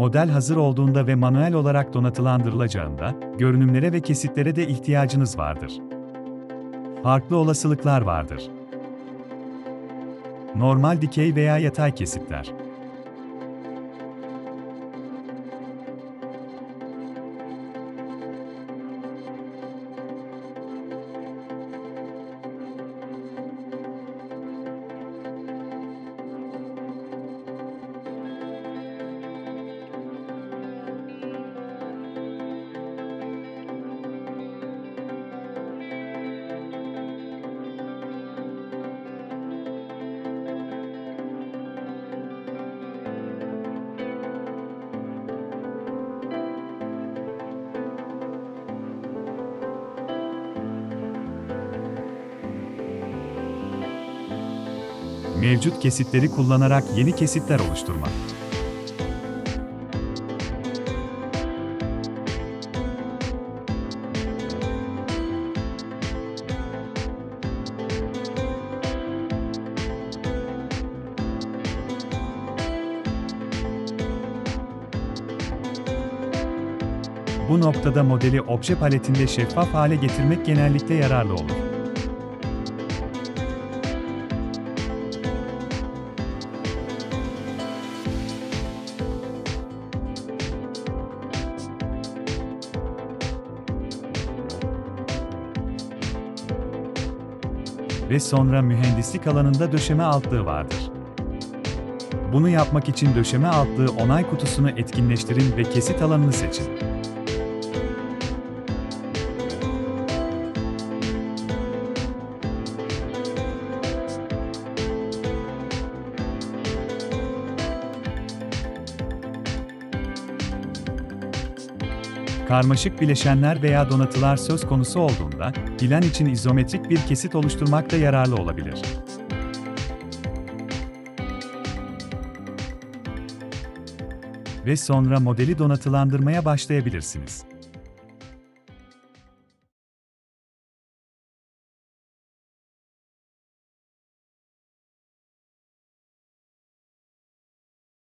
Model hazır olduğunda ve manuel olarak donatılandırılacağında, görünümlere ve kesitlere de ihtiyacınız vardır. Farklı olasılıklar vardır. Normal dikey veya yatay kesitler. Mevcut kesitleri kullanarak yeni kesitler oluşturmak. Bu noktada modeli obje paletinde şeffaf hale getirmek genellikle yararlı olur. Ve sonra mühendislik alanında döşeme altlığı vardır. Bunu yapmak için döşeme altlığı onay kutusunu etkinleştirin ve kesit alanını seçin. Karmaşık bileşenler veya donatılar söz konusu olduğunda, plan için izometrik bir kesit oluşturmak da yararlı olabilir. Ve sonra modeli donatılandırmaya başlayabilirsiniz.